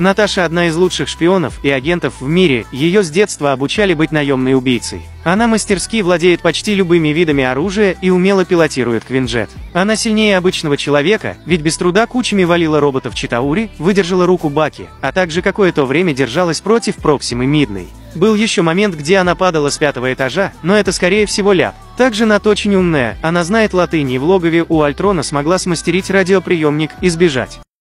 Наташа одна из лучших шпионов и агентов в мире, ее с детства обучали быть наемной убийцей. Она мастерски владеет почти любыми видами оружия и умело пилотирует Квинджет. Она сильнее обычного человека, ведь без труда кучами валила роботов Читаури, выдержала руку Баки, а также какое-то время держалась против Проксимы Мидной. Был еще момент, где она падала с пятого этажа, но это скорее всего ляп. Также Нат очень умная, она знает латынь и в логове у Альтрона смогла смастерить радиоприемник и сбежать.